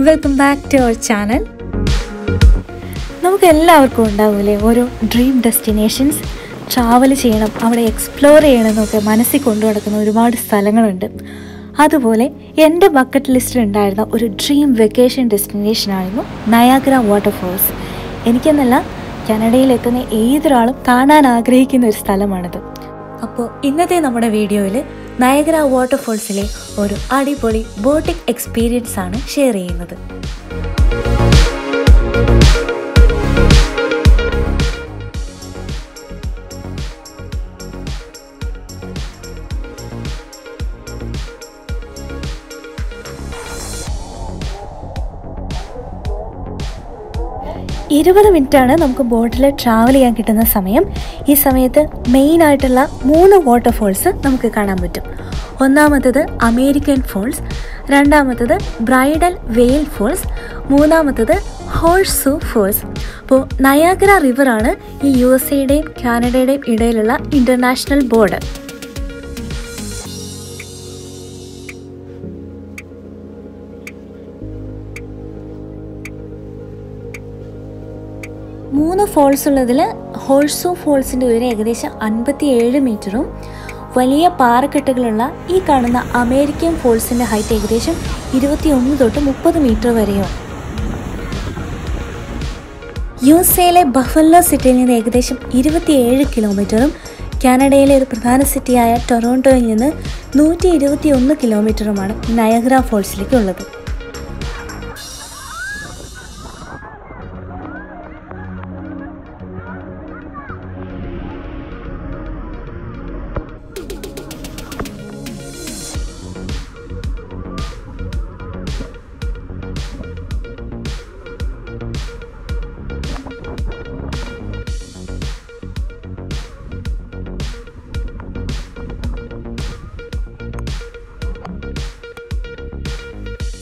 Welcome back to our channel നമുക്ക് എല്ലാവർക്കും ഉണ്ടാവില്ലേ ഓരോ ഡ്രീം ഡെസ്റ്റിനേഷൻസ് ട്രാവൽ ചെയ്യണം അവിടെ എക്സ്പ്ലോർ ചെയ്യണം എന്നൊക്കെ മനസ്സിൽ കൊണ്ടു നടക്കുന്ന ഒരുപാട് സ്ഥലങ്ങളുണ്ട്. അതുപോലെ എന്റെ ബക്കറ്റ് ലിസ്റ്റിൽ ഉണ്ടായിരുന്ന ഒരു ഡ്രീം വെക്കേഷൻ ഡെസ്റ്റിനേഷൻ ആയിരുന്നു നയാഗ്ര വാട്ടർഫോൾസ് എനിക്കെന്നല്ല കാനഡയിൽ എത്തുന്ന ഏതൊരാളും കാണാൻ ആഗ്രഹിക്കുന്ന ഒരു സ്ഥലമാണിത്. അപ്പോൾ ഇന്നത്തെ നമ്മുടെ വീഡിയോയിൽ നയഗ്ര വാട്ടർഫോൾസിലെ ഒരു അടിപൊളി ബോട്ടിക് എക്സ്പീരിയൻസ് ആണ് ഷെയർ ചെയ്യുന്നത്. ഇരുപത് മിനിറ്റാണ് നമുക്ക് ബോട്ടിൽ ട്രാവൽ ചെയ്യാൻ കിട്ടുന്ന സമയം. ഈ സമയത്ത് മെയിൻ ആയിട്ടുള്ള മൂന്ന് വാട്ടർഫോൾസ് നമുക്ക് കാണാൻ പറ്റും. ഒന്നാമത്തത് അമേരിക്കൻ ഫോൾസ് രണ്ടാമത്തത് ബ്രൈഡൽ വെയിൽ ഫോൾസ് മൂന്നാമത്തത് ഹോഴ്സു ഫോൾസ് അപ്പോൾ നയാഗ്ര റിവറാണ് ഈ യു എസ് എയുടെയും കാനഡയുടെയും ഇടയിലുള്ള ഇന്റർനാഷണൽ ബോർഡർ മൂന്ന് ഫോൾസ് ഉള്ളതിൽ ഹോൾസു ഫോൾസിന്റെ ഉയരം ഏകദേശം അൻപത്തി ഏഴ് മീറ്ററും വലിയ പാറക്കെട്ടുകളുള്ള ഈ കാണുന്ന അമേരിക്കൻ ഫോൾസിന്റെ ഹൈറ്റ് ഏകദേശം ഇരുപത്തി ഒന്ന് തൊട്ട് മുപ്പത് മീറ്റർ വരെയാണ് യു എസ് എയിലെ ബഫല്ലോ സിറ്റിയിൽ നിന്ന് ഏകദേശം ഇരുപത്തിയേഴ് കിലോമീറ്ററും കാനഡയിലെ ഒരു പ്രധാന സിറ്റിയായ ടൊറോണ്ടോയിൽ നിന്ന് നൂറ്റി ഇരുപത്തി ഒന്ന് കിലോമീറ്ററുമാണ് നയഗ്ര ഫോൾസിലേക്ക് ഉള്ളത്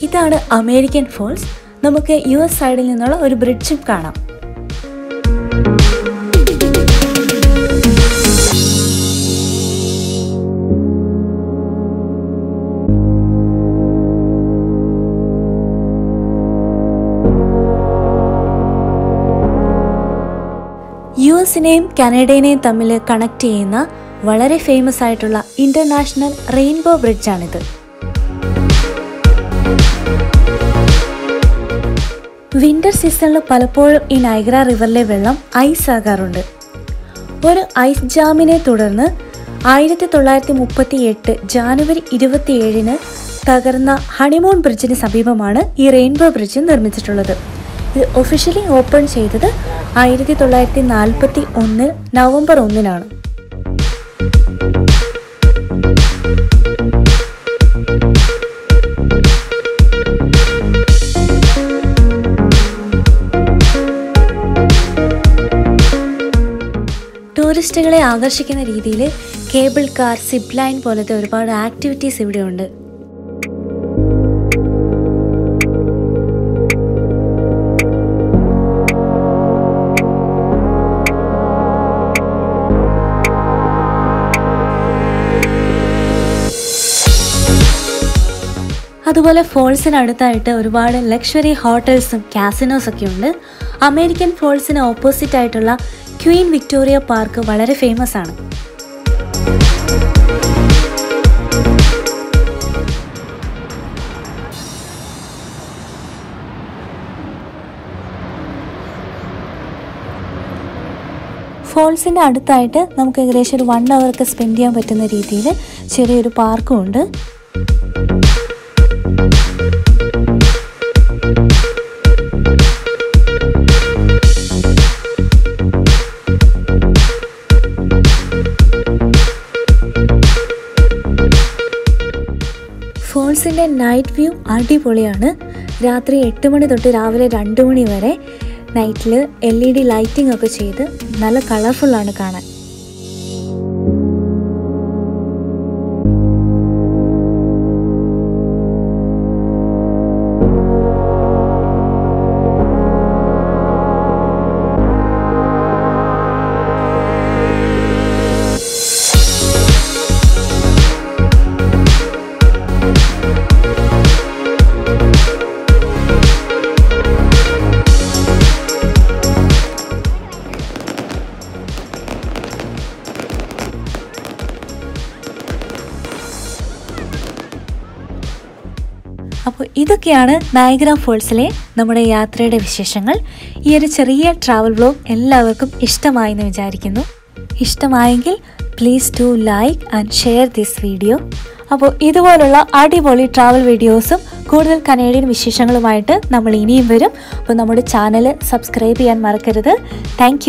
ഇതാണ് അമേരിക്കൻ ഫോൾസ്. നമുക്ക് യു എസ് സൈഡിൽ നിന്നുള്ള ഒരു ബ്രിഡ്ജും കാണാം. യു എസിനെയും കാനഡയിനെയും തമ്മിൽ കണക്ട് ചെയ്യുന്ന വളരെ ഫേമസ് ആയിട്ടുള്ള ഇന്റർനാഷണൽ റെയിൻബോ ബ്രിഡ്ജാണിത്. വിന്റർ സീസണിൽ പലപ്പോഴും ഈ നൈഗ്ര റിവറിലെ വെള്ളം ഐസ് ആകാറുണ്ട്. ഒരു ഐസ് ജാമിനെ തുടർന്ന് ആയിരത്തി തൊള്ളായിരത്തി മുപ്പത്തി എട്ട് ജാനുവരി ഇരുപത്തിയേഴിന് തകർന്ന ഹണിമൂൺ ബ്രിഡ്ജിന് സമീപമാണ് ഈ റെയിൻബോ ബ്രിഡ്ജ് നിർമ്മിച്ചിട്ടുള്ളത്. ഇത് ഒഫീഷ്യലി ഓപ്പൺ ചെയ്തത് ആയിരത്തി തൊള്ളായിരത്തി നാൽപ്പത്തി ഒന്ന് നവംബർ ഒന്നിനാണ്. ടൂറിസ്റ്റുകളെ ആകർഷിക്കുന്ന രീതിയിൽ കേബിൾ കാർ സിപ്പ് ലൈൻ പോലത്തെ ഒരുപാട് ആക്ടിവിറ്റീസ് ഇവിടെയുണ്ട്. അതുപോലെ ഫോൾസിനടുത്തായിട്ട് ഒരുപാട് ലക്ഷറി ഹോട്ടൽസും കാസിനോസ് ഒക്കെ ഉണ്ട് അമേരിക്കൻ ഫോൾസിന് ഓപ്പോസിറ്റ് ആയിട്ടുള്ള ക്വീൻ വിക്ടോറിയ പാർക്ക് വളരെ ഫേമസ് ആണ്. ഫോൾസിന്റെ അടുത്തായിട്ട് നമുക്ക് ഏകദേശം ഒരു വൺ അവർക്ക് സ്പെൻഡ് ചെയ്യാൻ പറ്റുന്ന രീതിയിൽ ചെറിയൊരു പാർക്കും ഉണ്ട് ഫോൾസിന്റെ നൈറ്റ് വ്യൂ അടിപൊളിയാണ്. രാത്രി എട്ട് മണി തൊട്ട് രാവിലെ രണ്ട് മണി വരെ നൈറ്റിൽ എൽ ഇ ഡി ലൈറ്റിംഗ് ഒക്കെ ചെയ്ത് നല്ല കളർഫുള്ളാണ് കാണാൻ. ഇതൊക്കെയാണ് നയഗ്ര ഫോൾസിലെ നമ്മുടെ യാത്രയുടെ വിശേഷങ്ങൾ. ഈ ഒരു ചെറിയ ട്രാവൽ വ്ലോഗ് എല്ലാവർക്കും ഇഷ്ടമായി എന്ന് വിചാരിക്കുന്നു. ഇഷ്ടമായെങ്കിൽ please to like and share this video അപ്പോൾ ഇതുപോലുള്ള അടിപൊളി ട്രാവൽ വീഡിയോസും കൂടുതൽ കനേഡിയൻ വിശേഷങ്ങളുമായിട്ട് നമ്മൾ ഇനിയും വരും. അപ്പോൾ നമ്മുടെ ചാനൽ സബ്സ്ക്രൈബ് ചെയ്യാൻ മറക്കരുത്. താങ്ക്